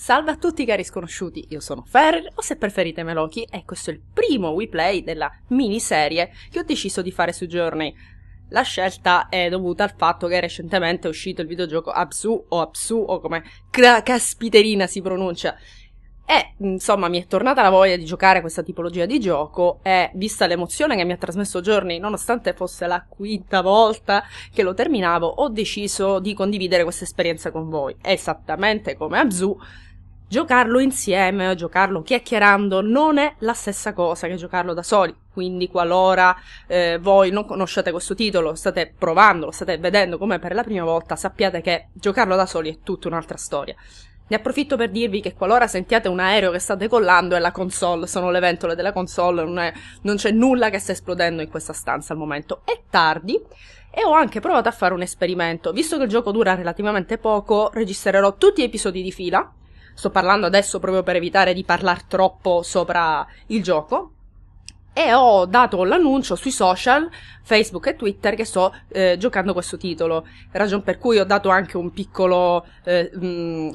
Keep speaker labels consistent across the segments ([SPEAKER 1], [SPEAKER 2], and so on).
[SPEAKER 1] Salve a tutti cari sconosciuti, io sono Ferrer o se preferite Meloki e questo è il primo WePlay della miniserie che ho deciso di fare su Journey. La scelta è dovuta al fatto che recentemente è uscito il videogioco Absu o Absu o come caspiterina si pronuncia. E insomma mi è tornata la voglia di giocare questa tipologia di gioco e vista l'emozione che mi ha trasmesso Journey, nonostante fosse la quinta volta che lo terminavo, ho deciso di condividere questa esperienza con voi. Esattamente come Abzu, giocarlo insieme, giocarlo chiacchierando non è la stessa cosa che giocarlo da soli. Quindi qualora eh, voi non conosciate questo titolo, state provando, lo state vedendo come per la prima volta, sappiate che giocarlo da soli è tutta un'altra storia. Ne approfitto per dirvi che qualora sentiate un aereo che sta decollando è la console, sono le ventole della console, non, è, non c'è nulla che sta esplodendo in questa stanza al momento. È tardi e ho anche provato a fare un esperimento. Visto che il gioco dura relativamente poco, registrerò tutti gli episodi di fila Sto parlando adesso proprio per evitare di parlare troppo sopra il gioco. E ho dato l'annuncio sui social, Facebook e Twitter, che sto eh, giocando questo titolo. Ragion per cui ho dato anche un piccolo eh, mh, mm,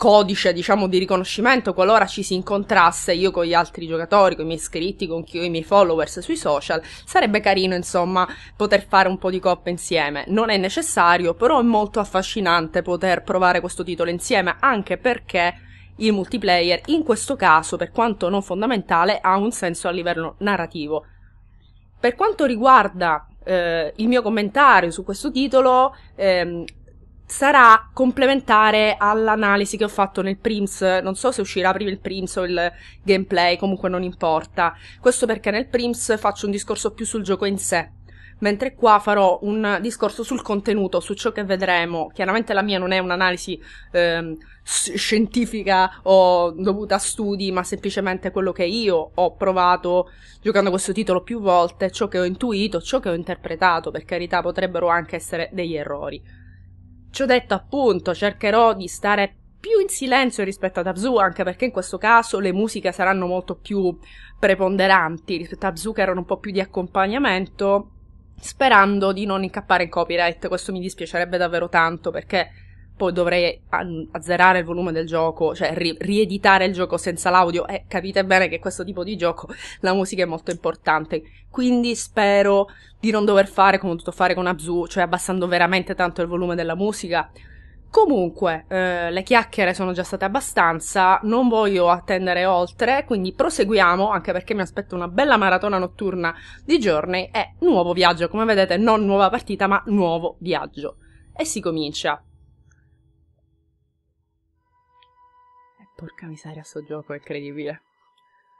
[SPEAKER 1] codice, diciamo, di riconoscimento qualora ci si incontrasse io con gli altri giocatori, con i miei iscritti, con i miei followers sui social, sarebbe carino, insomma, poter fare un po' di coppa insieme. Non è necessario, però è molto affascinante poter provare questo titolo insieme, anche perché il multiplayer, in questo caso, per quanto non fondamentale, ha un senso a livello narrativo. Per quanto riguarda eh, il mio commentario su questo titolo, ehm, sarà complementare all'analisi che ho fatto nel Prims. Non so se uscirà prima il Prims o il gameplay, comunque non importa. Questo perché nel Prims faccio un discorso più sul gioco in sé. Mentre qua farò un discorso sul contenuto, su ciò che vedremo. Chiaramente la mia non è un'analisi eh, scientifica o dovuta a studi, ma semplicemente quello che io ho provato giocando questo titolo più volte, ciò che ho intuito, ciò che ho interpretato. Per carità, potrebbero anche essere degli errori. Ciò detto, appunto, cercherò di stare più in silenzio rispetto ad Abzu, anche perché in questo caso le musiche saranno molto più preponderanti rispetto a Abzu, che erano un po' più di accompagnamento, sperando di non incappare in copyright. Questo mi dispiacerebbe davvero tanto perché poi dovrei azzerare il volume del gioco, cioè ri- rieditare il gioco senza l'audio e capite bene che questo tipo di gioco la musica è molto importante. Quindi spero di non dover fare come ho dovuto fare con Abzu, cioè abbassando veramente tanto il volume della musica. Comunque, eh, le chiacchiere sono già state abbastanza, non voglio attendere oltre, quindi proseguiamo, anche perché mi aspetto una bella maratona notturna di giorni e nuovo viaggio, come vedete, non nuova partita, ma nuovo viaggio. E si comincia. Porca miseria, sto gioco è incredibile.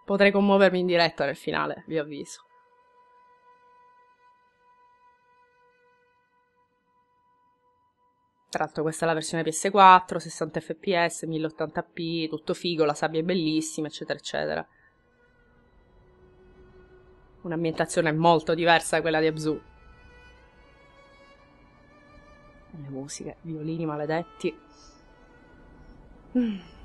[SPEAKER 1] Potrei commuovermi in diretta nel finale, vi avviso. Tra l'altro questa è la versione PS4, 60 fps, 1080p, tutto figo, la sabbia è bellissima, eccetera, eccetera. Un'ambientazione molto diversa da quella di Abzu. Le musiche, violini maledetti. Mm.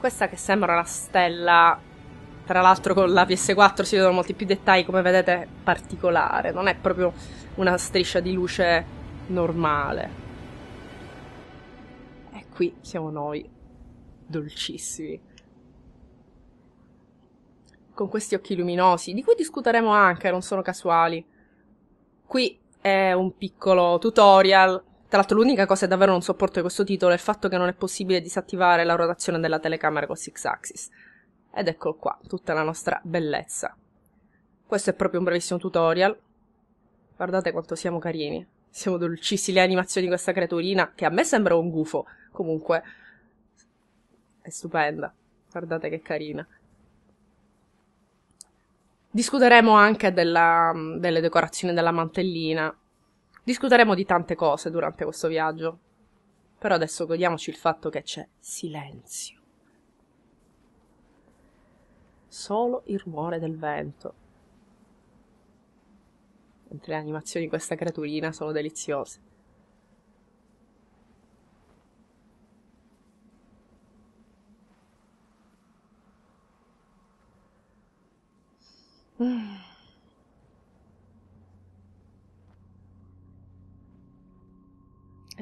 [SPEAKER 1] Questa che sembra una stella, tra l'altro con la PS4 si vedono molti più dettagli, come vedete, particolare. Non è proprio una striscia di luce normale. E qui siamo noi, dolcissimi. Con questi occhi luminosi, di cui discuteremo anche, non sono casuali. Qui è un piccolo tutorial tra l'altro l'unica cosa che davvero non sopporto di questo titolo è il fatto che non è possibile disattivare la rotazione della telecamera con Six Axis. Ed eccolo qua, tutta la nostra bellezza. Questo è proprio un brevissimo tutorial. Guardate quanto siamo carini. Siamo dolcissimi le animazioni di questa creaturina, che a me sembra un gufo. Comunque, è stupenda. Guardate che carina. Discuteremo anche della, delle decorazioni della mantellina. Discuteremo di tante cose durante questo viaggio, però adesso godiamoci il fatto che c'è silenzio. Solo il rumore del vento. Mentre le animazioni di questa creaturina sono deliziose.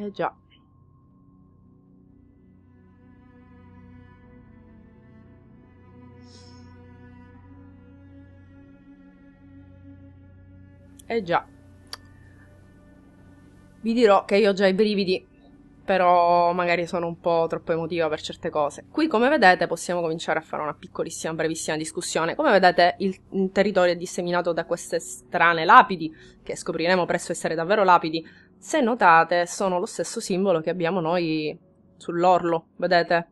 [SPEAKER 1] Eh già. Eh già. Vi dirò che io ho già i brividi, però magari sono un po' troppo emotiva per certe cose. Qui, come vedete, possiamo cominciare a fare una piccolissima, brevissima discussione. Come vedete, il, territorio è disseminato da queste strane lapidi, che scopriremo presto essere davvero lapidi. Se notate, sono lo stesso simbolo che abbiamo noi sull'orlo, vedete?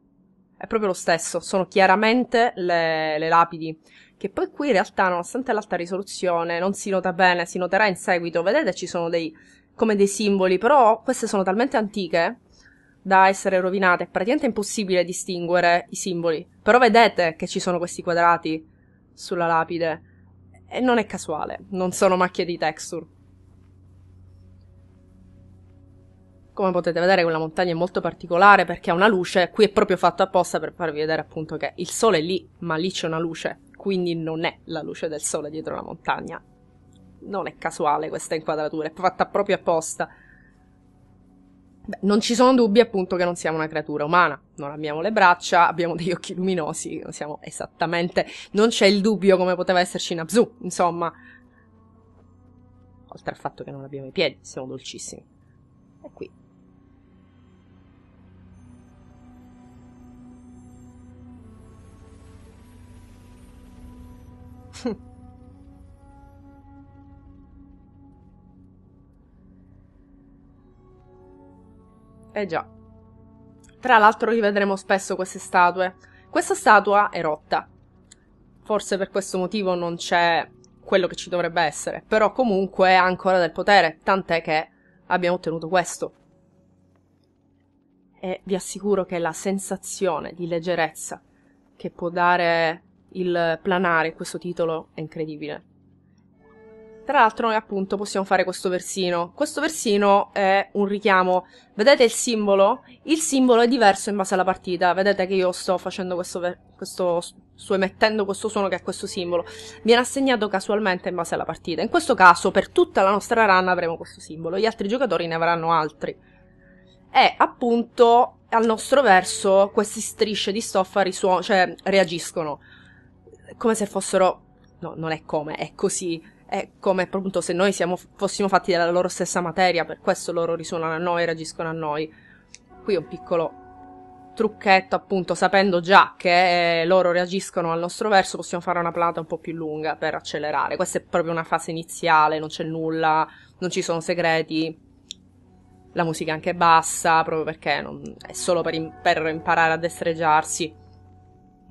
[SPEAKER 1] È proprio lo stesso, sono chiaramente le, le lapidi che poi qui in realtà nonostante l'alta risoluzione non si nota bene, si noterà in seguito, vedete ci sono dei come dei simboli, però queste sono talmente antiche da essere rovinate, è praticamente impossibile distinguere i simboli. Però vedete che ci sono questi quadrati sulla lapide e non è casuale, non sono macchie di texture. Come potete vedere quella montagna è molto particolare perché ha una luce, qui è proprio fatto apposta per farvi vedere appunto che il sole è lì, ma lì c'è una luce quindi non è la luce del sole dietro la montagna. Non è casuale questa inquadratura, è fatta proprio apposta. Beh, non ci sono dubbi appunto che non siamo una creatura umana, non abbiamo le braccia, abbiamo degli occhi luminosi, non siamo esattamente... non c'è il dubbio come poteva esserci in Abzu, insomma. Oltre al fatto che non abbiamo i piedi, siamo dolcissimi. Eh già. Tra l'altro rivedremo spesso queste statue. Questa statua è rotta. Forse per questo motivo non c'è quello che ci dovrebbe essere, però comunque ha ancora del potere, tant'è che abbiamo ottenuto questo. E vi assicuro che la sensazione di leggerezza che può dare il planare questo titolo è incredibile. Tra l'altro noi appunto possiamo fare questo versino. Questo versino è un richiamo. Vedete il simbolo? Il simbolo è diverso in base alla partita. Vedete che io sto facendo questo, questo sto emettendo questo suono che è questo simbolo. Viene assegnato casualmente in base alla partita. In questo caso per tutta la nostra run avremo questo simbolo. Gli altri giocatori ne avranno altri. E appunto al nostro verso queste strisce di stoffa risuo- cioè, reagiscono come se fossero... No, non è come, è così. È come appunto se noi siamo, fossimo fatti della loro stessa materia, per questo loro risuonano a noi, reagiscono a noi. Qui è un piccolo trucchetto, appunto, sapendo già che eh, loro reagiscono al nostro verso, possiamo fare una plata un po' più lunga per accelerare. Questa è proprio una fase iniziale, non c'è nulla, non ci sono segreti. La musica è anche bassa, proprio perché non, è solo per, in, per imparare a destreggiarsi.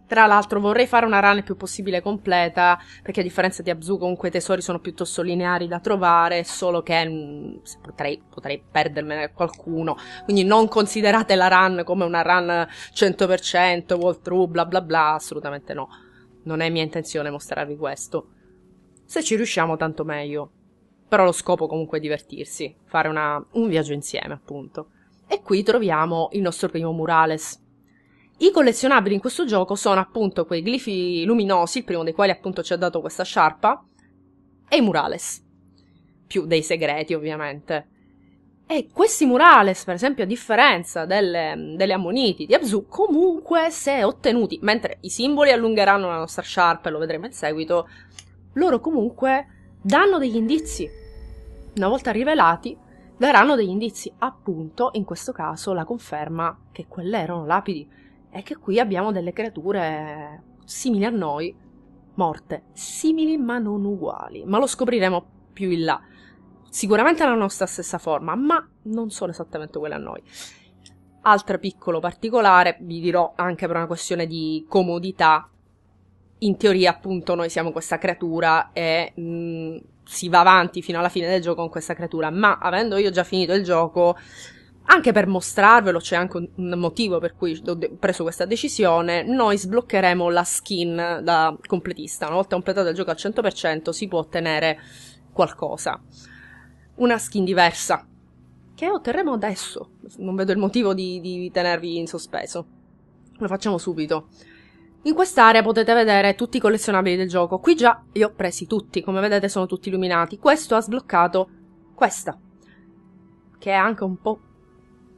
[SPEAKER 1] Tra l'altro vorrei fare una run il più possibile completa, perché a differenza di Abzu comunque i tesori sono piuttosto lineari da trovare, solo che mh, mm, potrei, potrei perdermene qualcuno. Quindi non considerate la run come una run 100%, walkthrough, bla bla bla, assolutamente no. Non è mia intenzione mostrarvi questo. Se ci riusciamo tanto meglio. Però lo scopo comunque è divertirsi, fare una, un viaggio insieme appunto. E qui troviamo il nostro primo murales, i collezionabili in questo gioco sono appunto quei glifi luminosi, il primo dei quali appunto ci ha dato questa sciarpa, e i murales. Più dei segreti, ovviamente. E questi murales, per esempio, a differenza delle, delle ammoniti di Abzu, comunque se ottenuti, mentre i simboli allungheranno la nostra sciarpa, e lo vedremo in seguito, loro comunque danno degli indizi. Una volta rivelati, daranno degli indizi, appunto, in questo caso, la conferma che quelle erano lapidi è che qui abbiamo delle creature simili a noi, morte, simili ma non uguali, ma lo scopriremo più in là. Sicuramente hanno la nostra stessa forma, ma non sono esattamente quelle a noi. Altro piccolo particolare, vi dirò anche per una questione di comodità, in teoria appunto noi siamo questa creatura e mh, mm, si va avanti fino alla fine del gioco con questa creatura, ma avendo io già finito il gioco anche per mostrarvelo, c'è anche un motivo per cui ho preso questa decisione, noi sbloccheremo la skin da completista. Una volta completato il gioco al 100% si può ottenere qualcosa. Una skin diversa, che otterremo adesso. Non vedo il motivo di, di tenervi in sospeso. Lo facciamo subito. In quest'area potete vedere tutti i collezionabili del gioco. Qui già li ho presi tutti, come vedete sono tutti illuminati. Questo ha sbloccato questa, che è anche un po'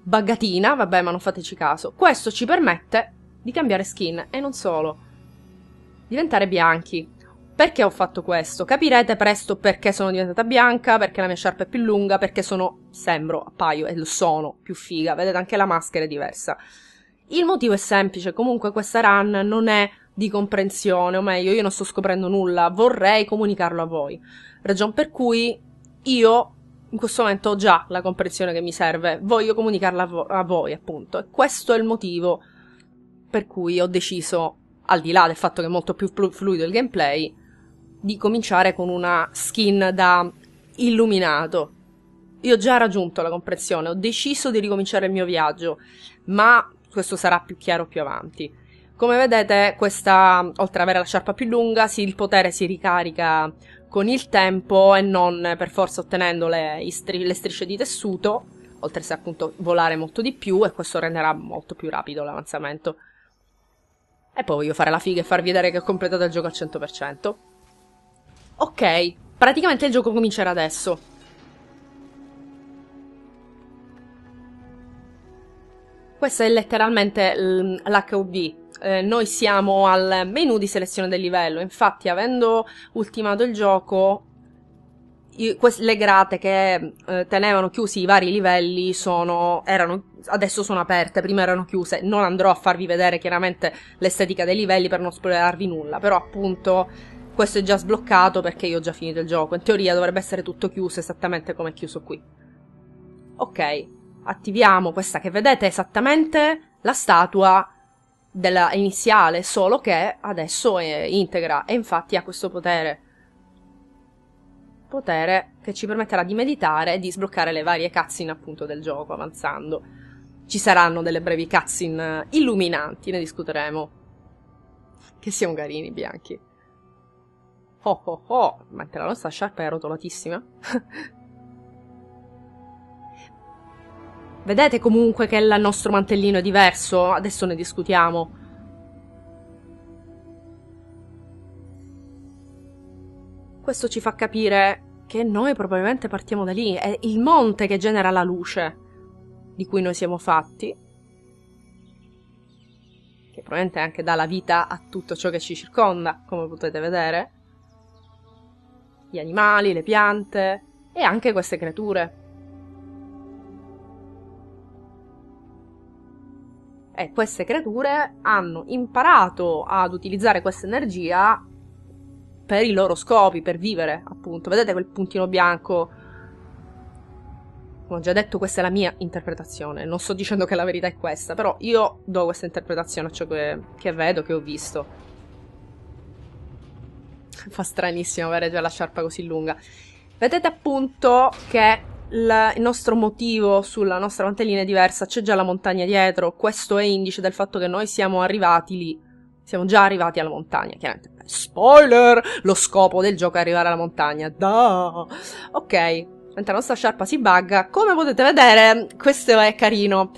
[SPEAKER 1] buggatina, vabbè ma non fateci caso. Questo ci permette di cambiare skin e non solo, diventare bianchi. Perché ho fatto questo? Capirete presto perché sono diventata bianca, perché la mia sciarpa è più lunga, perché sono, sembro, appaio e lo sono, più figa. Vedete anche la maschera è diversa. Il motivo è semplice, comunque questa run non è di comprensione, o meglio, io non sto scoprendo nulla, vorrei comunicarlo a voi. Ragion per cui io in questo momento ho già la comprensione che mi serve, voglio comunicarla a, vo- a voi, appunto. E questo è il motivo per cui ho deciso, al di là del fatto che è molto più fluido il gameplay, di cominciare con una skin da illuminato. Io ho già raggiunto la comprensione, ho deciso di ricominciare il mio viaggio, ma questo sarà più chiaro più avanti. Come vedete, questa, oltre ad avere la sciarpa più lunga, sì, il potere si ricarica con il tempo e non per forza ottenendo le, stri- le strisce di tessuto, oltre se appunto volare molto di più e questo renderà molto più rapido l'avanzamento. E poi voglio fare la figa e farvi vedere che ho completato il gioco al 100%. Ok, praticamente il gioco comincerà adesso. Questo è letteralmente l'HUD. Eh, noi siamo al menu di selezione del livello. Infatti, avendo ultimato il gioco, le grate che eh, tenevano chiusi i vari livelli sono, erano, adesso sono aperte, prima erano chiuse. Non andrò a farvi vedere chiaramente l'estetica dei livelli per non spoilerarvi nulla, però appunto questo è già sbloccato perché io ho già finito il gioco. In teoria dovrebbe essere tutto chiuso esattamente come è chiuso qui. Ok, attiviamo questa che vedete esattamente la statua della iniziale, solo che adesso è integra e infatti ha questo potere. Potere che ci permetterà di meditare e di sbloccare le varie cutscene appunto del gioco avanzando. Ci saranno delle brevi cutscene illuminanti, ne discuteremo. Che siamo carini, bianchi. Oh oh oh, mentre la nostra sciarpa è rotolatissima. Vedete comunque che il nostro mantellino è diverso? Adesso ne discutiamo. Questo ci fa capire che noi probabilmente partiamo da lì. È il monte che genera la luce di cui noi siamo fatti. Che probabilmente anche dà la vita a tutto ciò che ci circonda, come potete vedere. Gli animali, le piante e anche queste creature. E queste creature hanno imparato ad utilizzare questa energia per i loro scopi, per vivere, appunto. Vedete quel puntino bianco? Come ho già detto, questa è la mia interpretazione. Non sto dicendo che la verità è questa, però io do questa interpretazione a ciò che, che vedo, che ho visto. Fa stranissimo avere già la sciarpa così lunga. Vedete appunto che la, il nostro motivo sulla nostra mantellina è diversa, c'è già la montagna dietro, questo è indice del fatto che noi siamo arrivati lì, siamo già arrivati alla montagna, chiaramente. Spoiler! Lo scopo del gioco è arrivare alla montagna, da! Ok, mentre la nostra sciarpa si bugga, come potete vedere, questo è carino.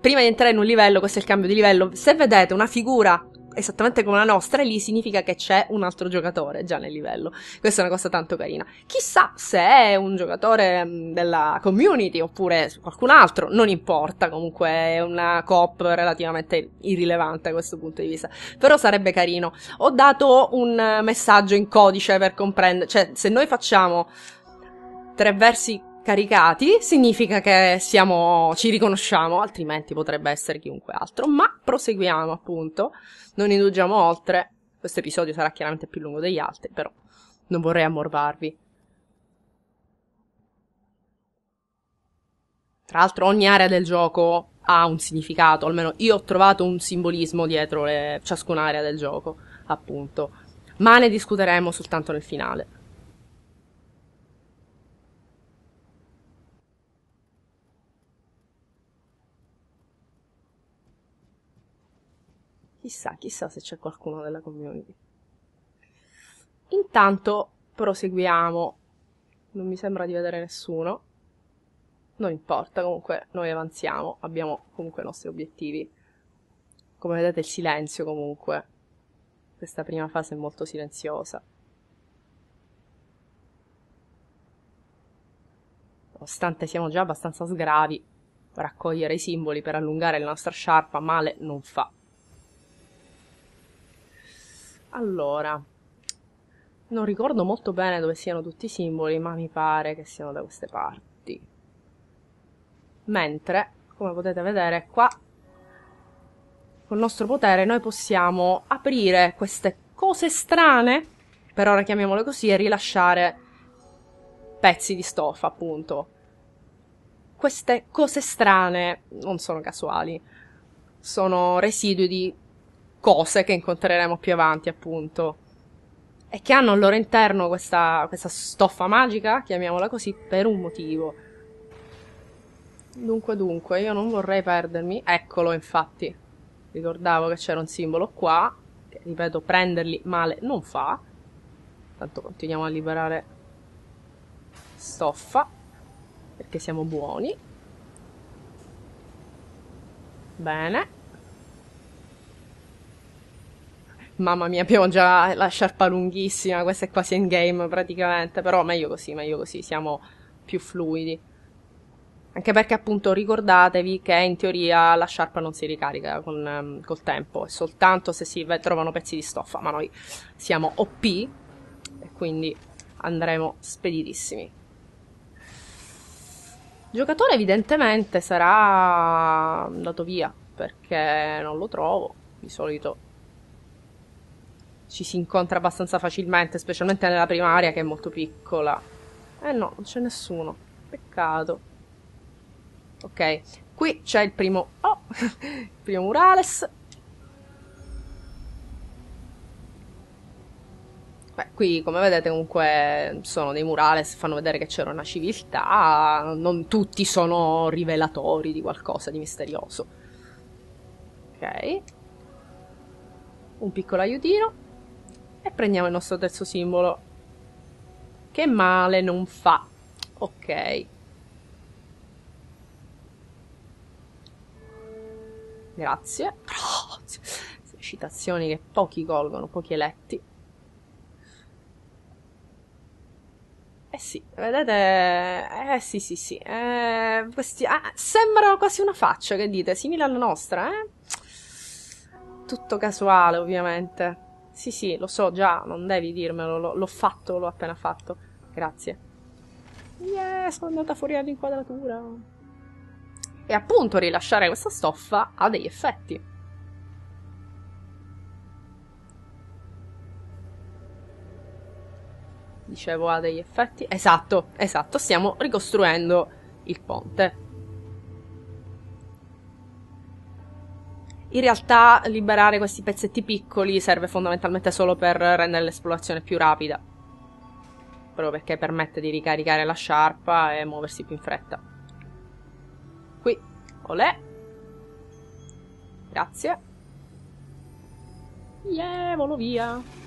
[SPEAKER 1] Prima di entrare in un livello, questo è il cambio di livello, se vedete una figura esattamente come la nostra, e lì significa che c'è un altro giocatore già nel livello. Questa è una cosa tanto carina. Chissà se è un giocatore mm, della community oppure qualcun altro, non importa, comunque è una coop relativamente irrilevante da questo punto di vista. Però sarebbe carino. Ho dato un messaggio in codice per comprendere, cioè se noi facciamo tre versi caricati, significa che siamo, ci riconosciamo, altrimenti potrebbe essere chiunque altro. Ma proseguiamo, appunto. Non indugiamo oltre. Questo episodio sarà chiaramente più lungo degli altri, però non vorrei ammorbarvi. Tra l'altro ogni area del gioco ha un significato, almeno io ho trovato un simbolismo dietro le, ciascuna area del gioco, appunto. Ma ne discuteremo soltanto nel finale. Chissà, chissà se c'è qualcuno della community. Intanto proseguiamo. Non mi sembra di vedere nessuno. Non importa, comunque noi avanziamo, abbiamo comunque i nostri obiettivi. Come vedete il silenzio comunque Questa prima fase è molto silenziosa. Nonostante siamo già abbastanza sgravi, raccogliere i simboli per allungare la nostra sciarpa male non fa. Allora, non ricordo molto bene dove siano tutti i simboli, ma mi pare che siano da queste parti. Mentre, come potete vedere, qua col nostro potere noi possiamo aprire queste cose strane, per ora chiamiamole così, e rilasciare pezzi di stoffa, appunto. Queste cose strane non sono casuali, sono residui di cose che incontreremo più avanti, appunto. E che hanno al loro interno questa, questa stoffa magica, chiamiamola così, per un motivo. Dunque, dunque, io non vorrei perdermi. Eccolo, infatti. Ricordavo che c'era un simbolo qua, che ripeto, prenderli male non fa. Tanto continuiamo a liberare stoffa, perché siamo buoni. Bene. Mamma mia, abbiamo già la sciarpa lunghissima, questa è quasi endgame praticamente, però meglio così, meglio così, siamo più fluidi. Anche perché appunto ricordatevi che in teoria la sciarpa non si ricarica con, um, col tempo, è soltanto se si trovano pezzi di stoffa, ma noi siamo OP e quindi andremo speditissimi. Il giocatore evidentemente sarà andato via perché non lo trovo, di solito ci si incontra abbastanza facilmente, specialmente nella prima area che è molto piccola. Eh no, non c'è nessuno, peccato. Ok, qui c'è il primo... Oh! il primo murales. Beh, qui come vedete comunque sono dei murales, fanno vedere che c'era una civiltà, non tutti sono rivelatori di qualcosa di misterioso. Ok. Un piccolo aiutino. E prendiamo il nostro terzo simbolo. Che male non fa. Ok. Grazie. Citazioni che pochi colgono, pochi eletti. Eh sì, vedete? Eh sì, sì, sì. Eh, questi, ah, sembra quasi una faccia, che dite? Simile alla nostra, eh? Tutto casuale, ovviamente. Sì, sì, lo so già, non devi dirmelo, l'ho fatto, l'ho appena fatto. Grazie. Yeah, sono andata fuori dall'inquadratura. E appunto rilasciare questa stoffa ha degli effetti. Dicevo ha degli effetti. Esatto, esatto, stiamo ricostruendo il ponte. In realtà liberare questi pezzetti piccoli serve fondamentalmente solo per rendere l'esplorazione più rapida. Proprio perché permette di ricaricare la sciarpa e muoversi più in fretta. Qui. Olè. Grazie. Yeah, volo via.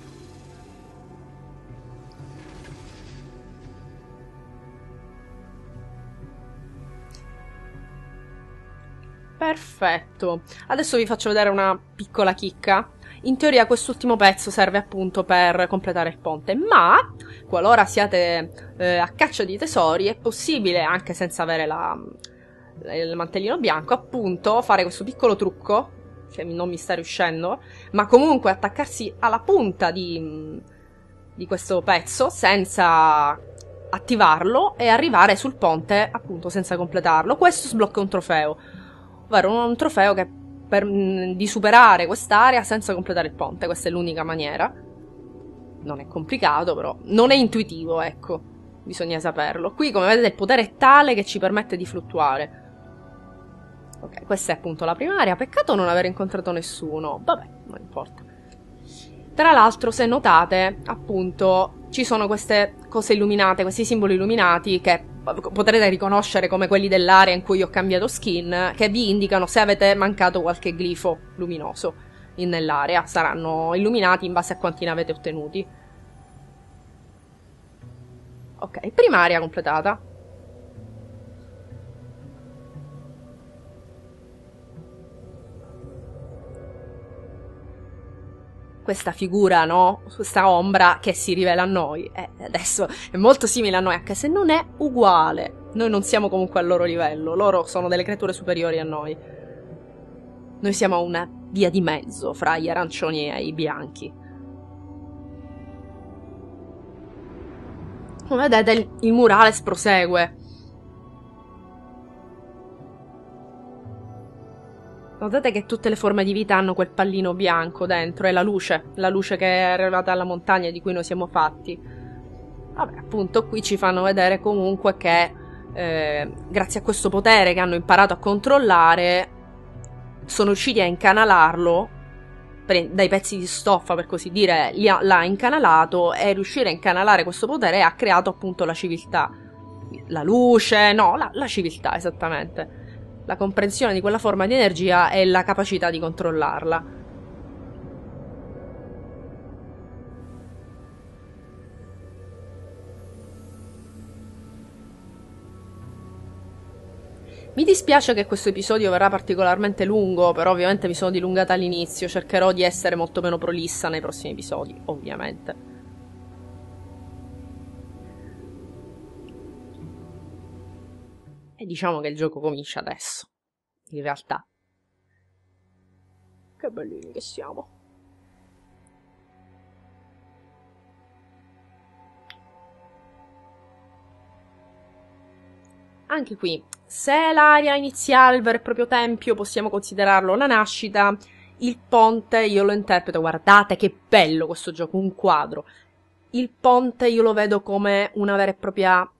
[SPEAKER 1] Perfetto. Adesso vi faccio vedere una piccola chicca. In teoria quest'ultimo pezzo serve appunto per completare il ponte, ma qualora siate eh, a caccia di tesori è possibile, anche senza avere la, il mantellino bianco, appunto, fare questo piccolo trucco, che non mi sta riuscendo, ma comunque attaccarsi alla punta di, di questo pezzo senza attivarlo e arrivare sul ponte, appunto, senza completarlo. Questo sblocca un trofeo, ovvero un trofeo che per, di superare quest'area senza completare il ponte. Questa è l'unica maniera. Non è complicato, però non è intuitivo, ecco. Bisogna saperlo. Qui, come vedete, il potere è tale che ci permette di fluttuare. Ok, questa è appunto la prima area. Peccato non aver incontrato nessuno. Vabbè, non importa. Tra l'altro, se notate, appunto, ci sono queste cose illuminate, questi simboli illuminati che potrete riconoscere come quelli dell'area in cui ho cambiato skin, che vi indicano se avete mancato qualche glifo luminoso nell'area. Saranno illuminati in base a quanti ne avete ottenuti. Ok, prima area completata. Questa figura, no? Questa ombra che si rivela a noi. Eh, adesso è molto simile a noi, anche se non è uguale. Noi non siamo comunque al loro livello, loro sono delle creature superiori a noi. Noi siamo una via di mezzo fra gli arancioni e i bianchi. Come vedete il, murales prosegue. Notate che tutte le forme di vita hanno quel pallino bianco dentro, è la luce, la luce che è arrivata dalla montagna di cui noi siamo fatti. Vabbè, appunto, qui ci fanno vedere comunque che eh, grazie a questo potere che hanno imparato a controllare, sono riusciti a incanalarlo dai pezzi di stoffa, per così dire, ha, l'ha incanalato e riuscire a incanalare questo potere ha creato appunto la civiltà. La luce, no, la, la civiltà, esattamente la comprensione di quella forma di energia e la capacità di controllarla. Mi dispiace che questo episodio verrà particolarmente lungo, però ovviamente mi sono dilungata all'inizio, cercherò di essere molto meno prolissa nei prossimi episodi, ovviamente. E diciamo che il gioco comincia adesso. In realtà. Che bellini che siamo. Anche qui, se l'area iniziale, il vero e proprio tempio, possiamo considerarlo la nascita, il ponte io lo interpreto, guardate che bello questo gioco, un quadro. Il ponte io lo vedo come una vera e propria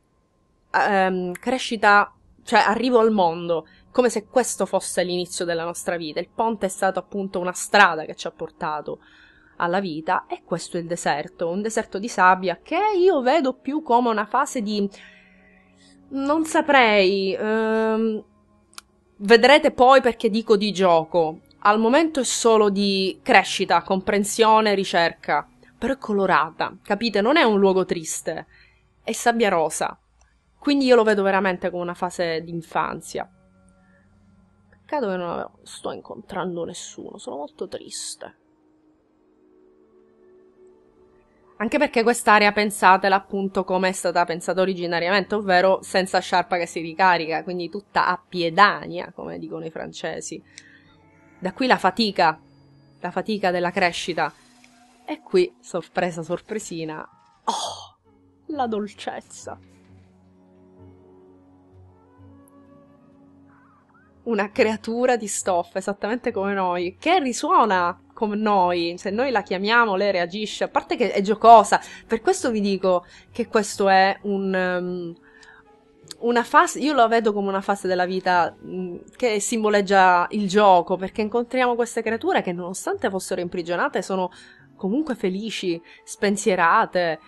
[SPEAKER 1] um, crescita cioè arrivo al mondo, come se questo fosse l'inizio della nostra vita. Il ponte è stato appunto una strada che ci ha portato alla vita e questo è il deserto, un deserto di sabbia che io vedo più come una fase di... non saprei... Ehm... Vedrete poi perché dico di gioco. Al momento è solo di crescita, comprensione, ricerca. Però è colorata, capite? Non è un luogo triste. È sabbia rosa. Quindi io lo vedo veramente come una fase di infanzia. Peccato che non sto incontrando nessuno, sono molto triste. Anche perché quest'area pensatela appunto come è stata pensata originariamente, ovvero senza sciarpa che si ricarica, quindi tutta a piedania, come dicono i francesi. Da qui la fatica, la fatica della crescita. E qui, sorpresa sorpresina, oh, la dolcezza. Una creatura di stoffa, esattamente come noi, che risuona come noi, se noi la chiamiamo lei reagisce, a parte che è giocosa, per questo vi dico che questo è un... Um, una fase, io la vedo come una fase della vita mm, che simboleggia il gioco, perché incontriamo queste creature che nonostante fossero imprigionate sono comunque felici, spensierate,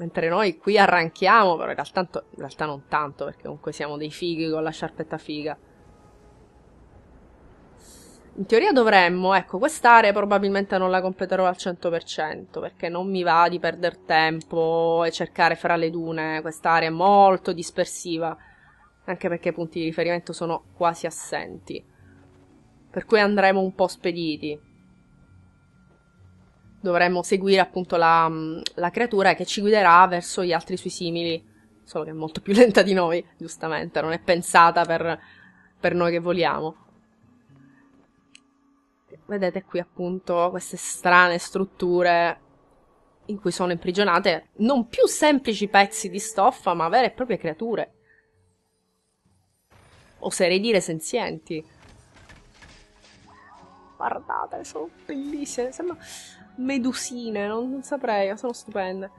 [SPEAKER 1] Mentre noi qui arranchiamo, però in realtà, in realtà non tanto, perché comunque siamo dei fighi con la sciarpetta figa. In teoria dovremmo, ecco, quest'area probabilmente non la completerò al 100%, perché non mi va di perdere tempo e cercare fra le dune, quest'area è molto dispersiva, anche perché i punti di riferimento sono quasi assenti. Per cui andremo un po' spediti dovremmo seguire appunto la, la, creatura che ci guiderà verso gli altri suoi simili, solo che è molto più lenta di noi, giustamente, non è pensata per, per noi che voliamo. Vedete qui appunto queste strane strutture in cui sono imprigionate non più semplici pezzi di stoffa, ma vere e proprie creature. Oserei dire senzienti. Guardate, sono bellissime. Sembra medusine, non, non saprei, sono stupende.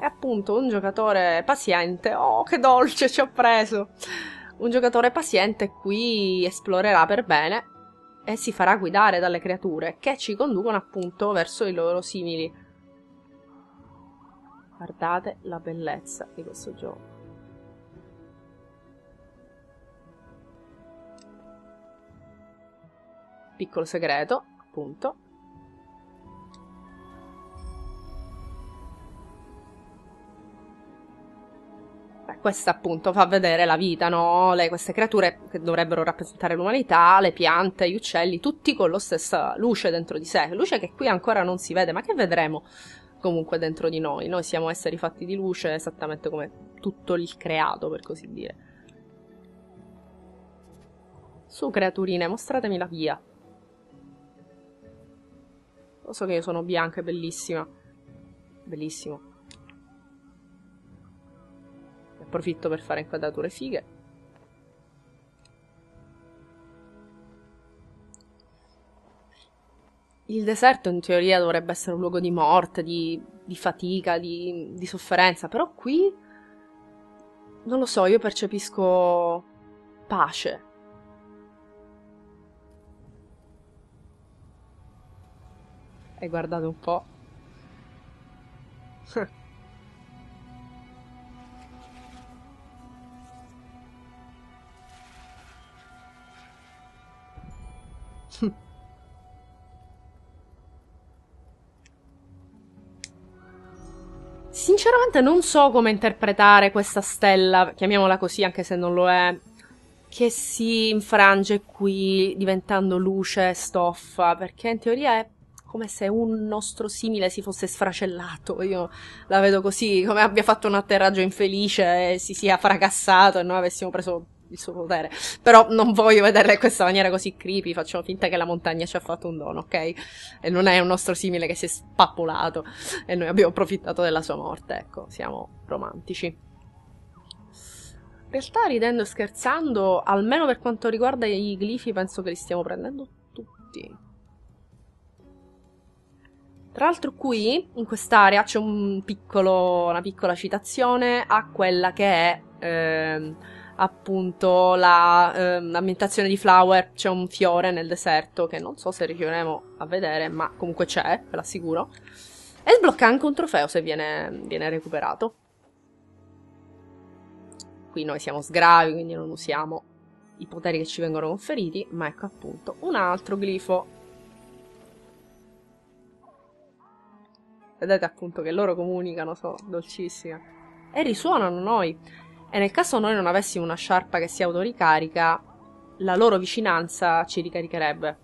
[SPEAKER 1] E appunto un giocatore paziente, oh che dolce ci ho preso! Un giocatore paziente qui esplorerà per bene e si farà guidare dalle creature che ci conducono appunto verso i loro simili. Guardate la bellezza di questo gioco. Piccolo segreto, appunto. Beh, questa appunto fa vedere la vita, no? Le, queste creature che dovrebbero rappresentare l'umanità, le piante, gli uccelli, tutti con la stessa luce dentro di sé, luce che qui ancora non si vede, ma che vedremo comunque dentro di noi. Noi siamo esseri fatti di luce esattamente come tutto il creato, per così dire. Su, creaturine, mostratemi la via. So che io sono bianca e bellissima. Bellissimo. approfitto per fare inquadrature fighe. Il deserto in teoria dovrebbe essere un luogo di morte, di, di fatica, di, di sofferenza, però qui non lo so, io percepisco pace. E guardate un po'. Sinceramente non so come interpretare questa stella, chiamiamola così anche se non lo è, che si infrange qui diventando luce e stoffa, perché in teoria è come se un nostro simile si fosse sfracellato. Io la vedo così, come abbia fatto un atterraggio infelice e si sia fracassato e noi avessimo preso il suo potere. Però non voglio vederla in questa maniera così creepy, facciamo finta che la montagna ci ha fatto un dono, ok? E non è un nostro simile che si è spappolato e noi abbiamo approfittato della sua morte, ecco, siamo romantici. In realtà, ridendo e scherzando, almeno per quanto riguarda i glifi, penso che li stiamo prendendo tutti. Tra l'altro qui, in quest'area, c'è un piccolo, una piccola citazione a quella che è... Eh, appunto la, eh, l'ambientazione di Flower, c'è un fiore nel deserto che non so se riusciremo a vedere, ma comunque c'è, ve l'assicuro. E sblocca anche un trofeo se viene, viene recuperato. Qui noi siamo sgravi, quindi non usiamo i poteri che ci vengono conferiti, ma ecco appunto un altro glifo. Vedete appunto che loro comunicano, sono dolcissime. E risuonano noi. E nel caso noi non avessimo una sciarpa che si autoricarica, la loro vicinanza ci ricaricherebbe.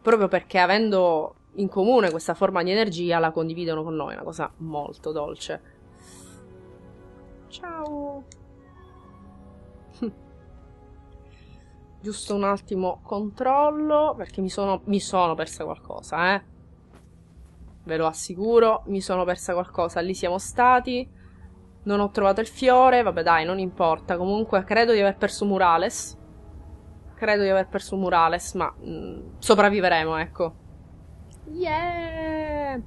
[SPEAKER 1] Proprio perché avendo in comune questa forma di energia la condividono con noi, una cosa molto dolce. Ciao. Giusto un attimo controllo perché mi sono, mi sono persa qualcosa, eh. Ve lo assicuro, mi sono persa qualcosa. Lì siamo stati. Non ho trovato il fiore, vabbè dai, non importa. Comunque credo di aver perso Murales. Credo di aver perso Murales, ma mh, mm, sopravviveremo, ecco. Yeah!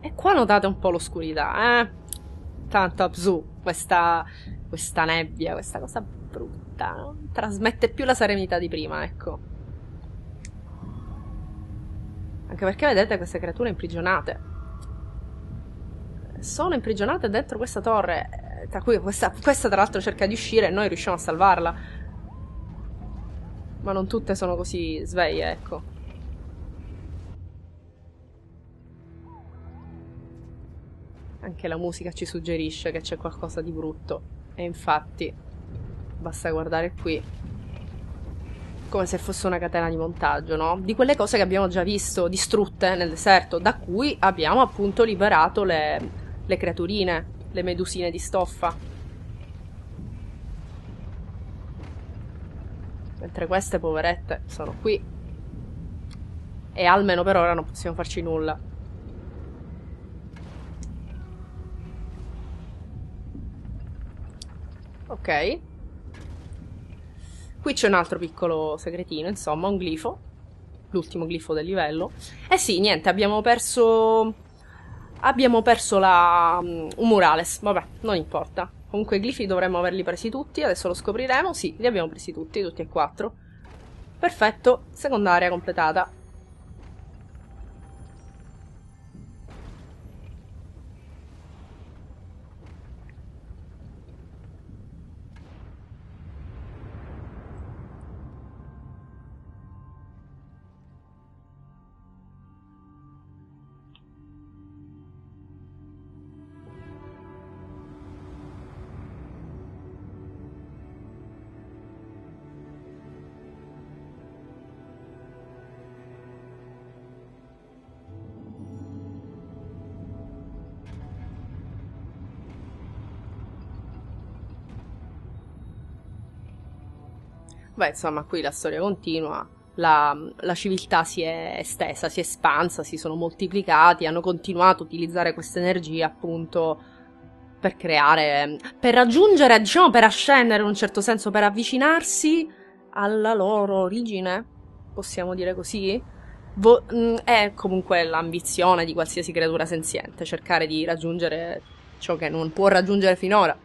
[SPEAKER 1] E qua notate un po' l'oscurità, eh? Tanto abzu, questa, questa nebbia, questa cosa brutta, no? trasmette più la serenità di prima, ecco. Anche perché vedete queste creature imprigionate sono imprigionate dentro questa torre, eh, tra cui questa, questa tra l'altro cerca di uscire e noi riusciamo a salvarla. Ma non tutte sono così sveglie, ecco. Anche la musica ci suggerisce che c'è qualcosa di brutto. E infatti, basta guardare qui, come se fosse una catena di montaggio, no? Di quelle cose che abbiamo già visto distrutte nel deserto, da cui abbiamo appunto liberato le, le creaturine, le medusine di stoffa. Mentre queste poverette sono qui. E almeno per ora non possiamo farci nulla. Ok. Qui c'è un altro piccolo segretino, insomma, un glifo. L'ultimo glifo del livello. Eh sì, niente, abbiamo perso Abbiamo perso la, um, un murales, vabbè, non importa. Comunque i glifi dovremmo averli presi tutti, adesso lo scopriremo. Sì, li abbiamo presi tutti, tutti e quattro. Perfetto, seconda area completata. Beh, insomma, qui la storia continua. La, la, civiltà si è estesa, si è espansa, si sono moltiplicati, hanno continuato a utilizzare questa energia appunto per creare, per raggiungere, diciamo per ascendere in un certo senso, per avvicinarsi alla loro origine, possiamo dire così? Vo- mm, è comunque l'ambizione di qualsiasi creatura senziente, cercare di raggiungere ciò che non può raggiungere finora,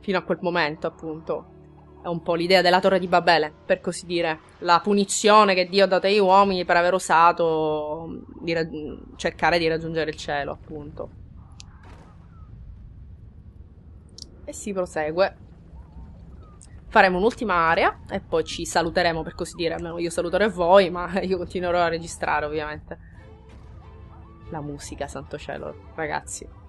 [SPEAKER 1] fino a quel momento appunto è un po' l'idea della torre di Babele, per così dire, la punizione che Dio ha dato agli uomini per aver osato di rag- cercare di raggiungere il cielo, appunto. E si prosegue. Faremo un'ultima area e poi ci saluteremo, per così dire, almeno io saluterò voi, ma io continuerò a registrare, ovviamente. La musica, santo cielo, ragazzi.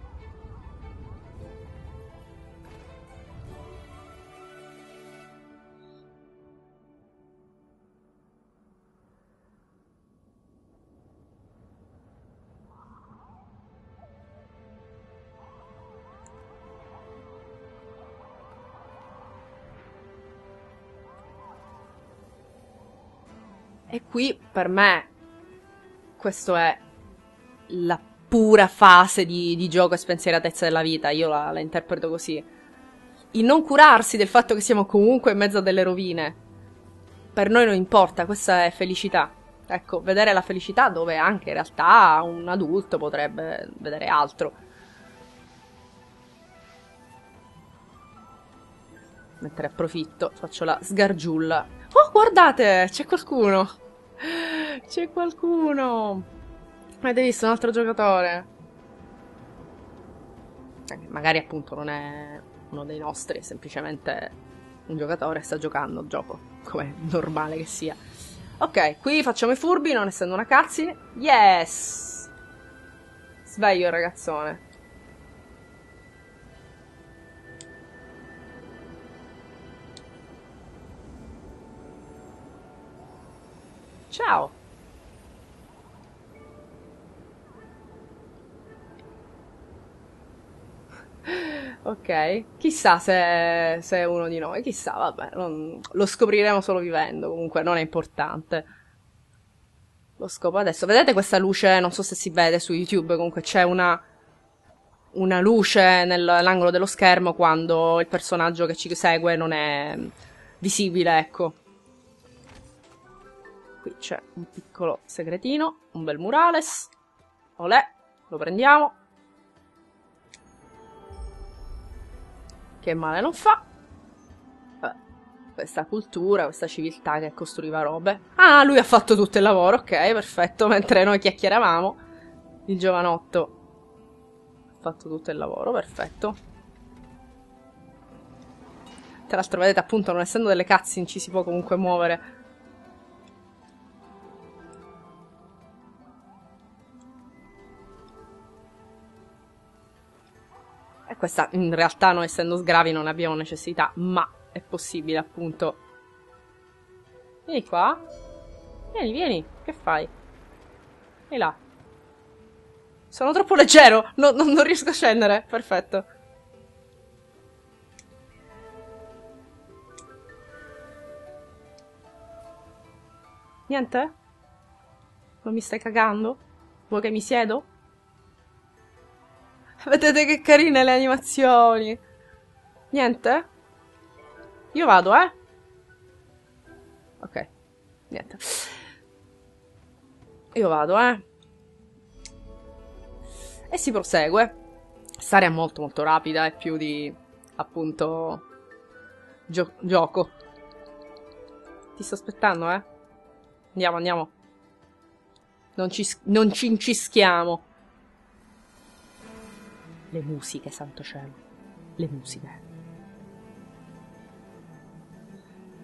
[SPEAKER 1] Qui per me questo è la pura fase di, di gioco e spensieratezza della vita, io la, la interpreto così. Il non curarsi del fatto che siamo comunque in mezzo a delle rovine. Per noi non importa, questa è felicità. Ecco, vedere la felicità dove anche in realtà un adulto potrebbe vedere altro. Mentre approfitto, faccio la sgargiulla Oh, guardate, c'è qualcuno. C'è qualcuno. Avete visto un altro giocatore? Eh, magari appunto non è uno dei nostri, è semplicemente un giocatore sta giocando il gioco, come normale che sia. Ok, qui facciamo i furbi, non essendo una cutscene. Yes! Sveglio ragazzone. Ciao! Ok, chissà se, se, è uno di noi, chissà, vabbè, non, lo scopriremo solo vivendo, comunque non è importante. Lo scopo adesso. Vedete questa luce, non so se si vede su YouTube, comunque c'è una, una luce nell'angolo dello schermo quando il personaggio che ci segue non è visibile, ecco. Qui c'è un piccolo segretino, un bel murales. Olè, lo prendiamo. Che male non fa. Beh, questa cultura, questa civiltà che costruiva robe. Ah, lui ha fatto tutto il lavoro, ok, perfetto. Mentre noi chiacchieravamo, il giovanotto ha fatto tutto il lavoro, perfetto. Tra l'altro, vedete, appunto, non essendo delle cutscene ci si può comunque muovere questa in realtà non essendo sgravi non abbiamo necessità, ma è possibile appunto. Vieni qua. Vieni, vieni, che fai? E là. Sono troppo leggero, no, no, non riesco a scendere, perfetto. Niente? Non mi stai cagando? Vuoi che mi siedo? Vedete che carine le animazioni. Niente? Io vado, eh? Ok. Niente. Io vado, eh? E si prosegue. Storia molto molto rapida e più di, appunto, gio gioco. Ti sto aspettando, eh? Andiamo, andiamo. Non ci, non ci incischiamo. Le musiche, santo cielo. Le musiche.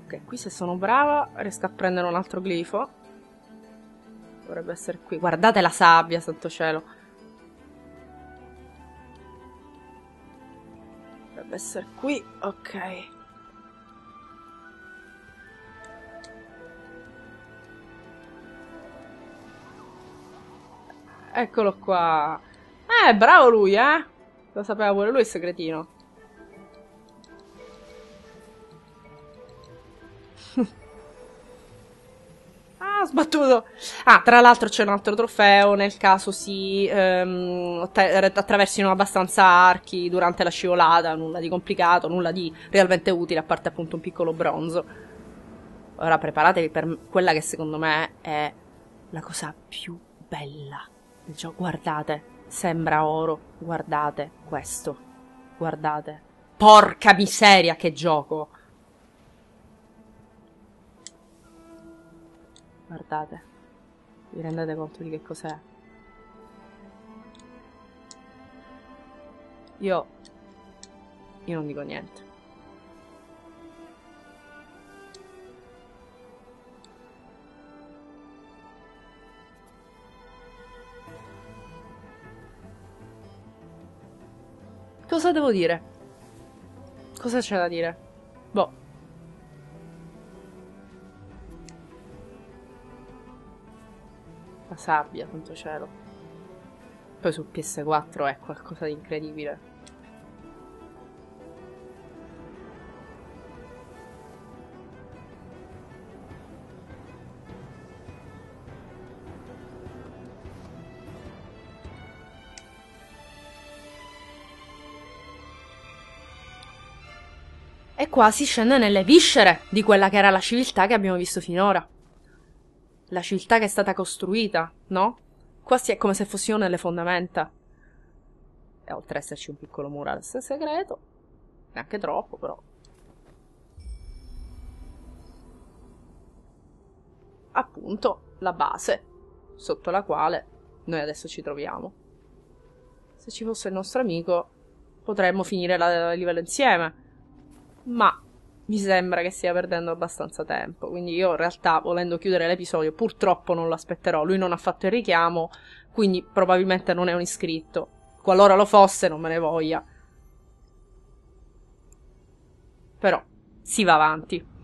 [SPEAKER 1] Ok, qui se sono brava riesco a prendere un altro glifo. Dovrebbe essere qui. Guardate la sabbia, santo cielo. Dovrebbe essere qui. Ok. Eccolo qua. Eh, bravo lui, eh. Lo sapeva pure lui il segretino. Ah, sbattuto! Ah, tra l'altro c'è un altro trofeo nel caso si ehm, attraversino abbastanza archi durante la scivolata, nulla di complicato, nulla di realmente utile, a parte appunto un piccolo bronzo. Ora preparatevi per quella che secondo me è la cosa più bella del gioco. Guardate, sembra oro, guardate questo, guardate. Porca miseria che gioco! Guardate. Vi rendete conto di che cos'è? Io... Io non dico niente. Cosa devo dire? Cosa c'è da dire? Boh. La sabbia, santo cielo. Poi su PS4 è qualcosa di incredibile. Qua si scende nelle viscere di quella che era la civiltà che abbiamo visto finora la civiltà che è stata costruita, no? Quasi è come se fossimo nelle fondamenta. E oltre ad esserci un piccolo murales segreto, neanche troppo però. Appunto, la base, sotto la quale noi adesso ci troviamo. Se ci fosse il nostro amico, potremmo finire la livello insieme. Ma mi sembra che stia perdendo abbastanza tempo. Quindi io in realtà, volendo chiudere l'episodio, purtroppo non lo aspetterò. Lui non ha fatto il richiamo, quindi probabilmente non è un iscritto. Qualora lo fosse, non me ne voglia. Però si va avanti.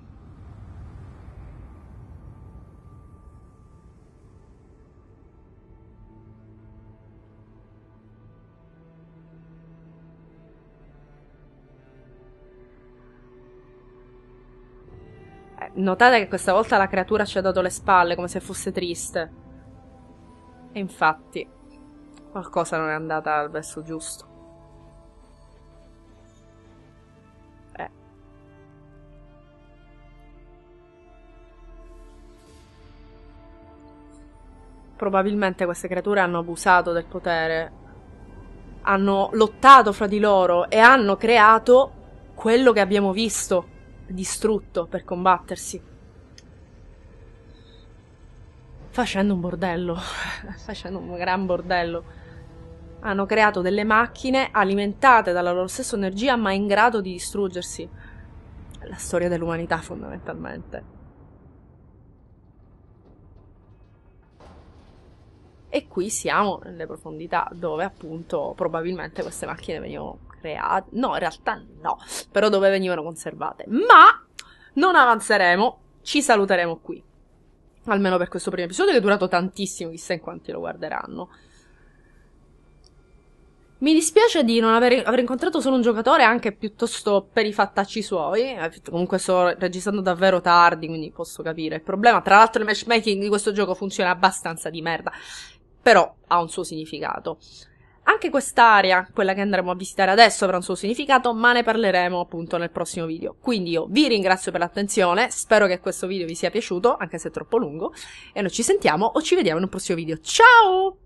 [SPEAKER 1] Notate che questa volta la creatura ci ha dato le spalle, come se fosse triste. E infatti, qualcosa non è andata al verso giusto. Eh. Probabilmente queste creature hanno abusato del potere, hanno lottato fra di loro e hanno creato quello che abbiamo visto distrutto per combattersi. Facendo un bordello, facendo un gran bordello. Hanno creato delle macchine alimentate dalla loro stessa energia, ma in grado di distruggersi. La storia dell'umanità, fondamentalmente. E qui siamo nelle profondità dove appunto probabilmente queste macchine venivano create. No, in realtà no, però dove venivano conservate. Ma non avanzeremo, ci saluteremo qui. Almeno per questo primo episodio che è durato tantissimo, chissà in quanti lo guarderanno. Mi dispiace di non aver, aver, incontrato solo un giocatore anche piuttosto per i fattacci suoi. Eh, comunque sto registrando davvero tardi, quindi posso capire il problema. Tra l'altro il matchmaking di questo gioco funziona abbastanza di merda. Però ha un suo significato. Anche quest'area, quella che andremo a visitare adesso, avrà un suo significato, ma ne parleremo appunto nel prossimo video. Quindi io vi ringrazio per l'attenzione, spero che questo video vi sia piaciuto, anche se è troppo lungo, e noi ci sentiamo o ci vediamo in un prossimo video. Ciao!